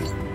you